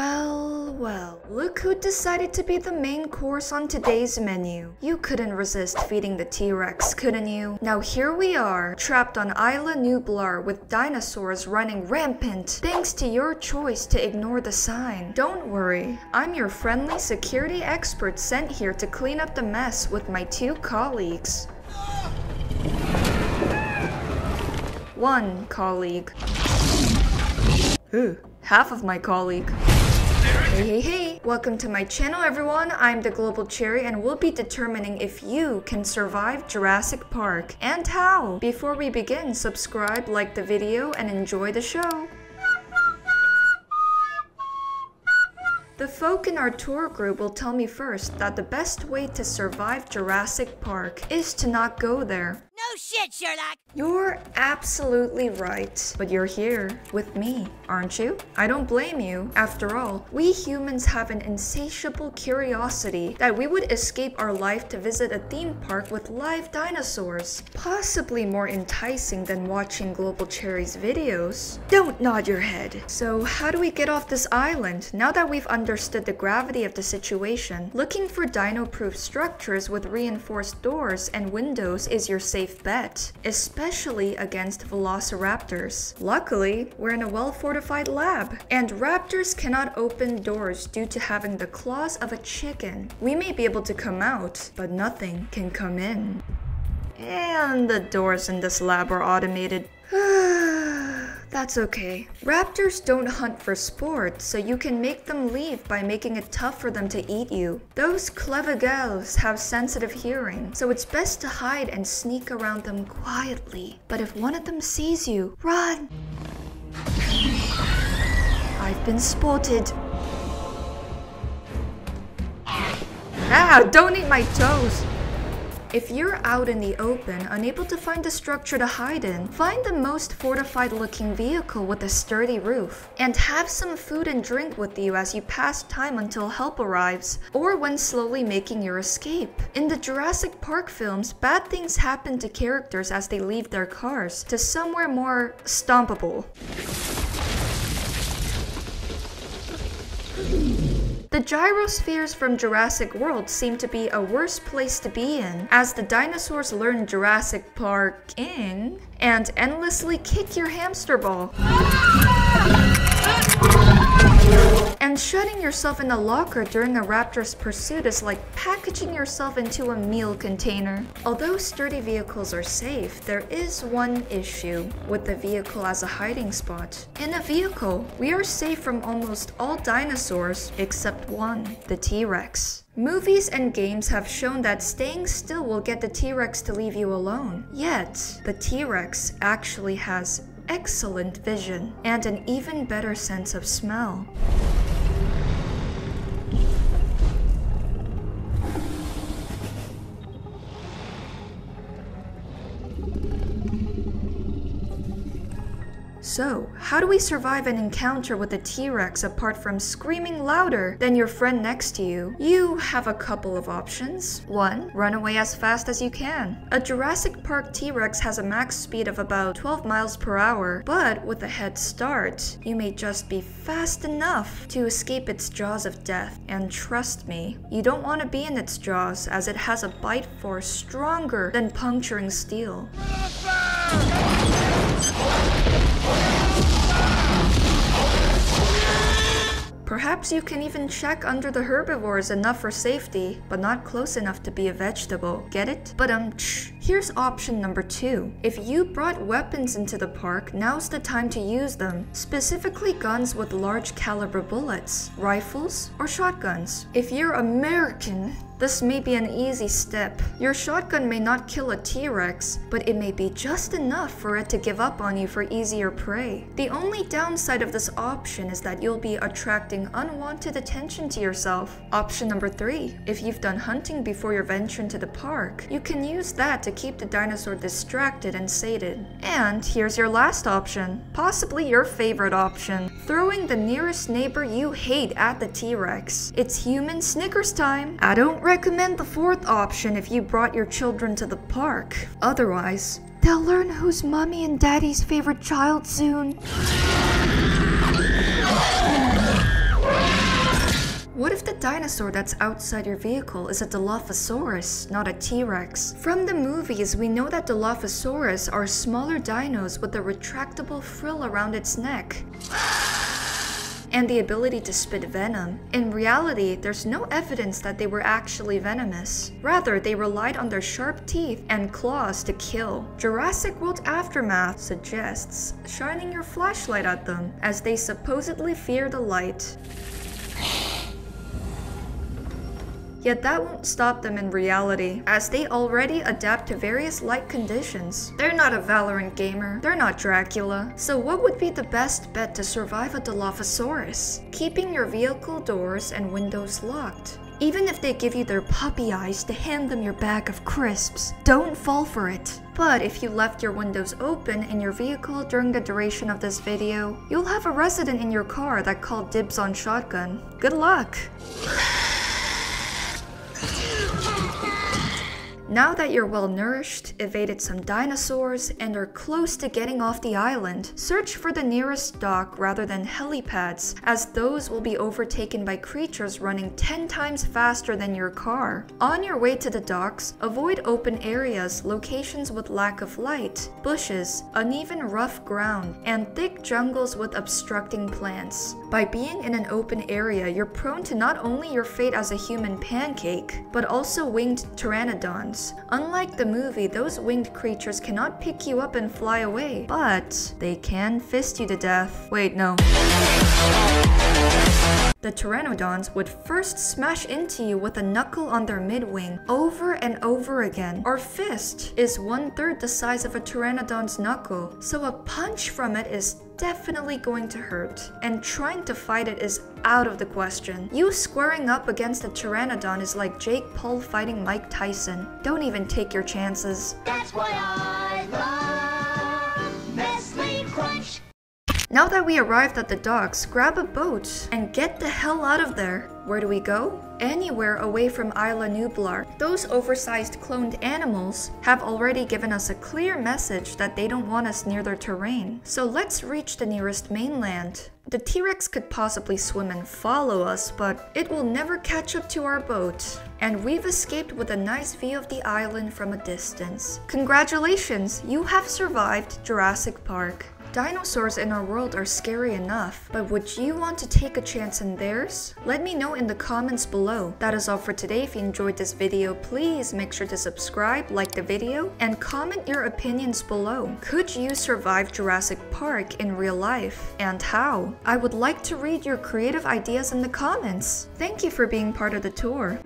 Well, well, look who decided to be the main course on today's menu. You couldn't resist feeding the T-Rex, couldn't you? Now here we are, trapped on Isla Nublar with dinosaurs running rampant, thanks to your choice to ignore the sign. Don't worry, I'm your friendly security expert sent here to clean up the mess with my two colleagues. One colleague. Ooh, half of my colleague. Hey, hey, hey! Welcome to my channel, everyone. I'm the Global Cherry, and we'll be determining if you can survive Jurassic Park and how. Before we begin, subscribe, like the video, and enjoy the show. The folk in our tour group will tell me first that the best way to survive Jurassic Park is to not go there. Sherlock! You're absolutely right. But you're here with me, aren't you? I don't blame you. After all, we humans have an insatiable curiosity that we would escape our life to visit a theme park with live dinosaurs. Possibly more enticing than watching Global Cherry's videos. Don't nod your head. So how do we get off this island now that we've understood the gravity of the situation? Looking for dino-proof structures with reinforced doors and windows is your safe bet, especially against velociraptors. Luckily, we're in a well-fortified lab, and raptors cannot open doors due to having the claws of a chicken. We may be able to come out, but nothing can come in. And the doors in this lab are automated. That's okay. Raptors don't hunt for sport, so you can make them leave by making it tough for them to eat you. Those clever girls have sensitive hearing, so it's best to hide and sneak around them quietly. But if one of them sees you, run! I've been spotted. Ah, don't eat my toes! If you're out in the open, unable to find a structure to hide in, find the most fortified looking vehicle with a sturdy roof. And have some food and drink with you as you pass time until help arrives, or when slowly making your escape. In the Jurassic Park films, bad things happen to characters as they leave their cars to somewhere more stompable. The gyrospheres from Jurassic World seem to be a worse place to be in, as the dinosaurs learn Jurassic Parking and endlessly kick your hamster ball. And shutting yourself in a locker during a raptor's pursuit is like packaging yourself into a meal container. Although sturdy vehicles are safe, there is one issue with the vehicle as a hiding spot. In a vehicle, we are safe from almost all dinosaurs except one, the T-Rex. Movies and games have shown that staying still will get the T-Rex to leave you alone. Yet, the T-Rex actually has excellent vision and an even better sense of smell. So, how do we survive an encounter with a T-Rex apart from screaming louder than your friend next to you? You have a couple of options. One, run away as fast as you can. A Jurassic Park T-Rex has a max speed of about 12 miles per hour, but with a head start, you may just be fast enough to escape its jaws of death. And trust me, you don't want to be in its jaws as it has a bite force stronger than puncturing steel. Perhaps you can even check under the herbivores enough for safety, but not close enough to be a vegetable. Get it? But um. Here's option number two. If you brought weapons into the park, now's the time to use them. Specifically guns with large caliber bullets, rifles, or shotguns. If you're American, this may be an easy step. Your shotgun may not kill a T-Rex, but it may be just enough for it to give up on you for easier prey. The only downside of this option is that you'll be attracting unwanted attention to yourself. Option number 3. If you've done hunting before your venture into the park, you can use that to keep the dinosaur distracted and sated. And here's your last option, possibly your favorite option, throwing the nearest neighbor you hate at the T-Rex. It's human Snickers time. I don't recommend the fourth option if you brought your children to the park. Otherwise, they'll learn who's mommy and daddy's favorite child soon. What if the dinosaur that's outside your vehicle is a Dilophosaurus, not a T-Rex? From the movies, we know that Dilophosaurus are smaller dinos with a retractable frill around its neck and the ability to spit venom. In reality, there's no evidence that they were actually venomous. Rather, they relied on their sharp teeth and claws to kill. Jurassic World Aftermath suggests shining your flashlight at them, as they supposedly fear the light. Yet that won't stop them in reality, as they already adapt to various light conditions. They're not a Valorant gamer, they're not Dracula, so what would be the best bet to survive a Dilophosaurus? Keeping your vehicle doors and windows locked. Even if they give you their puppy eyes to hand them your bag of crisps, don't fall for it. But if you left your windows open in your vehicle during the duration of this video, you'll have a resident in your car that called dibs on shotgun. Good luck! Now that you're well nourished, evaded some dinosaurs, and are close to getting off the island, search for the nearest dock rather than helipads, as those will be overtaken by creatures running 10 times faster than your car. On your way to the docks, avoid open areas, locations with lack of light, bushes, uneven rough ground, and thick jungles with obstructing plants. By being in an open area, you're prone to not only your fate as a human pancake, but also winged pteranodons. Unlike the movie, those winged creatures cannot pick you up and fly away, but they can fist you to death. Wait, no. The pteranodons would first smash into you with a knuckle on their midwing over and over again. Our fist is one third the size of a pteranodon's knuckle, so a punch from it is definitely going to hurt, and trying to fight it is out of the question. You squaring up against a pteranodon is like Jake Paul fighting Mike Tyson. Don't even take your chances. That's why I Now that we arrived at the docks, grab a boat and get the hell out of there. Where do we go? Anywhere away from Isla Nublar. Those oversized cloned animals have already given us a clear message that they don't want us near their terrain. So let's reach the nearest mainland. The T-Rex could possibly swim and follow us, but it will never catch up to our boat. And we've escaped with a nice view of the island from a distance. Congratulations, you have survived Jurassic Park. Dinosaurs in our world are scary enough, but would you want to take a chance in theirs? Let me know in the comments below. That is all for today. If you enjoyed this video, please make sure to subscribe, like the video, and comment your opinions below. Could you survive Jurassic Park in real life? And how? I would like to read your creative ideas in the comments. Thank you for being part of the tour.